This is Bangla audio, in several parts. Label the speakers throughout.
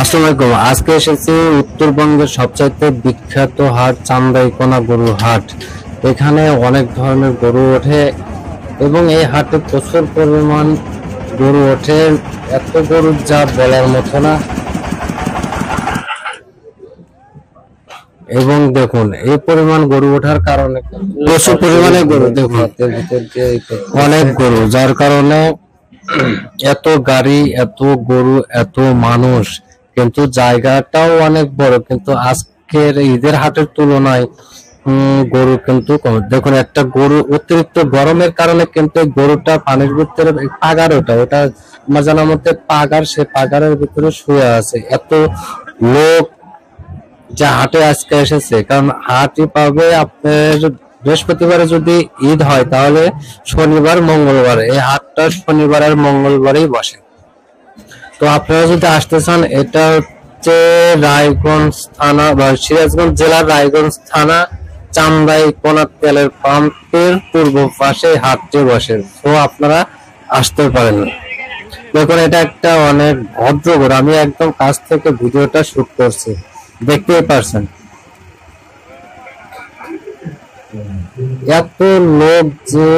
Speaker 1: আসসালামু আলাইকুম। আজকে এসেছি উত্তরবঙ্গের সবচাইতে বিখ্যাত হাট চান্দাইকোনা গরুর হাট। এখানে অনেক ধরনের গরু ওঠে এবং এই হাটে প্রচুর পরিমাণ গরু ওঠে। এত গরু যা বলার মতো না। এবং দেখুন এই পরিমাণ গরু ওঠার কারণে প্রচুর পরিমাণে গরু দেখুন। অনেক গরু যার কারণে এত গাড়ি, এত গরু, এত মানুষ, কিন্তু জায়গাটাও অনেক বড়, কিন্তু আজকের ঈদের হাটের তুলনায় গরু কিন্তু দেখুন, একটা গরু অতিরিক্ত গরমের কারণে কিন্তু গরুটা পানির ভিতরে পাগার ওটা ওটা আমার জানার মধ্যে পাগার, সে পাগারের ভিতরে শুয়ে আছে। এত লোক যে হাটে আজকে এসেছে, কারণ হাটই পাবে আপনার বৃহস্পতিবারে যদি ঈদ হয়, তাহলে শনিবার, মঙ্গলবার। এই হাটটা শনিবার আর মঙ্গলবারেই বসে। তো আপনারা যদি আসতে চান, এটা হচ্ছে রায়গঞ্জ থানা, বা সিরাজগঞ্জ জেলার রায়গঞ্জ থানা চান্দাই কোনা তেলের পাম্পের পূর্ব পাশে হাটটি বসে। তো আপনারা আসতে পারেন। দেখুন, এটা একটা অনেক ভদ্র আমি একদম কাছ থেকে ভিডিওটা শুট করছি। দেখতেই পারছেন। এত লোক যে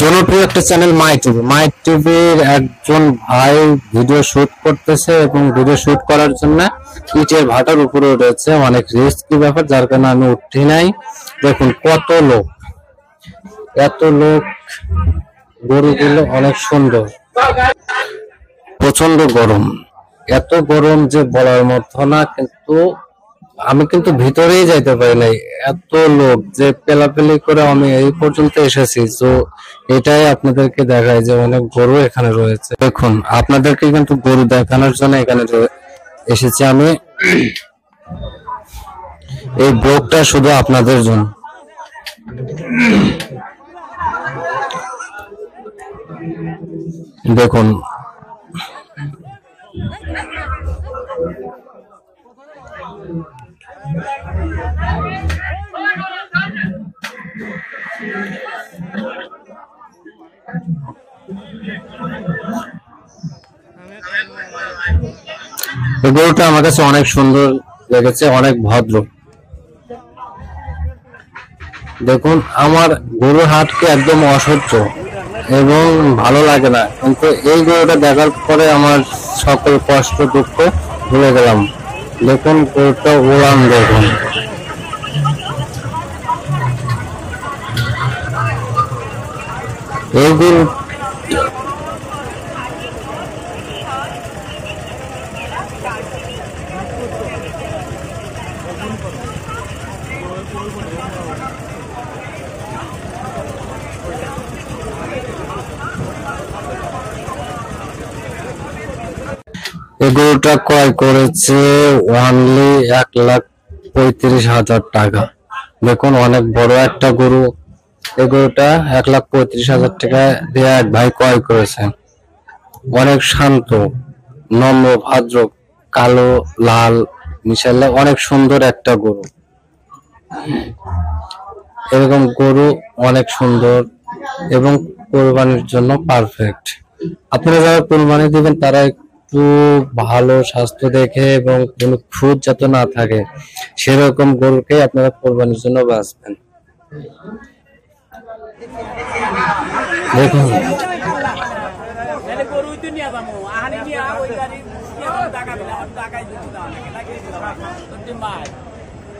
Speaker 1: জনপ্রিয় একটা চ্যানেল মাই টিভি। মাই টিভির একজন ভাই ভিডিও শুট করতেছে এবং ভিডিও শুট করার জন্য ইটের ভাটার উপরে উঠেছে অনেক রিস্কি ব্যাপার, যার কারণে আমি উঠি নাই। দেখুন কত লোক, এত লোক গরুগুলো অনেক সুন্দর। প্রচণ্ড গরম। এত গরম যে বলার মতো না, কিন্তু আমি কিন্তু ভিতরেই যাইতে পারি নাই। এত লোক যে পেলাপেলি করে আমি এই পর্যন্ত এসেছি, তো এটাই আপনাদেরকে দেখায় যে অনেক গরু এখানে রয়েছে। দেখুন, আপনাদেরকে কিন্তু গরু দেখানোর জন্য এখানে এসেছি আমি। এই ব্লগটা শুধু আপনাদের জন্য। দেখুন। গরুটা আমার কাছে অনেক সুন্দর লেগেছে, অনেক ভদ্র। দেখুন, আমার গরু হাটকে একদম অসহ্য এবং ভালো লাগে না। কিন্তু এই গরুটা দেখার পরে আমার সকল কষ্ট, দুঃখ ভুলে গেলাম। দেখুন গরুটা উড়ান দেখুন এই গরু এই গরুটা ক্রয় করেছে ওয়ানলি এক লাখ পঁয়ত্রিশ হাজার টাকা। দেখুন, অনেক বড় একটা গরু। এই গরুটা এক লাখ পঁয়ত্রিশ হাজার টাকা দিয়ে এক ভাই ক্রয় করেছেন। অনেক শান্ত, নম্র, ভাদ্র, কালো, লাল মিশালে অনেক সুন্দর একটা গরু। এরকম গরু অনেক সুন্দর এবং কোরবানির জন্য পারফেক্ট আপনারা যারা কোরবানি দিবেন, তারা একটু ভালো স্বাস্থ্য দেখে এবং কোনো খুঁত যাতে না থাকে, সেরকম গরুকে আপনারা কোরবানির জন্য বাঁচবেন। দেখুন।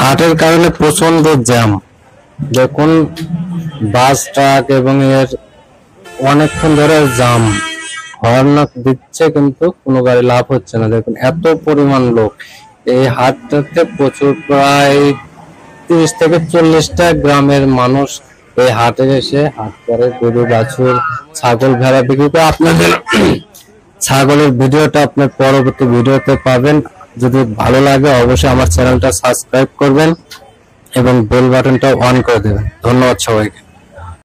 Speaker 1: হাটের কারণে প্রচণ্ড জ্যাম। দেখুন, বাস, ট্রাক এবং এর অনেকক্ষণ ধরে জাম হর্ন দিচ্ছে কিন্তু কোনো গাড়ি, লাভ হচ্ছে না। দেখুন, এত পরিমাণ লোক। এই হাটটাতে প্রচুর, প্রায় তিরিশ থেকে চল্লিশটা গ্রামের মানুষ এই হাটে এসে হাট করে। গরু, বাছুর, ছাগল, ভেড়া বিক্রি করে। আপনাদের ছাগলের ভিডিওটা আপনার পরবর্তী ভিডিওতে পাবেন। যদি ভালো লাগে, অবশ্যই আমার চ্যানেলটা সাবস্ক্রাইব করবেন এবং বেল বাটনটা অন করে দেবেন। ধন্যবাদ সবাইকে।